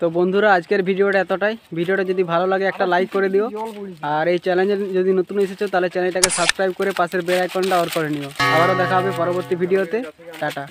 তো বন্ধুরা আজকের ভিডিওটা এতটাই। ভিডিওটা যদি ভালো লাগে একটা লাইক করে দিও। আর এই চ্যানেলে যদি নতুন এসেছ তাহলে চ্যানেলটাকে সাবস্ক্রাইব করে পাশের বেল আইকনটা অন করে নিও। আবারও দেখা হবে পরবর্তী ভিডিওতে। টাটা।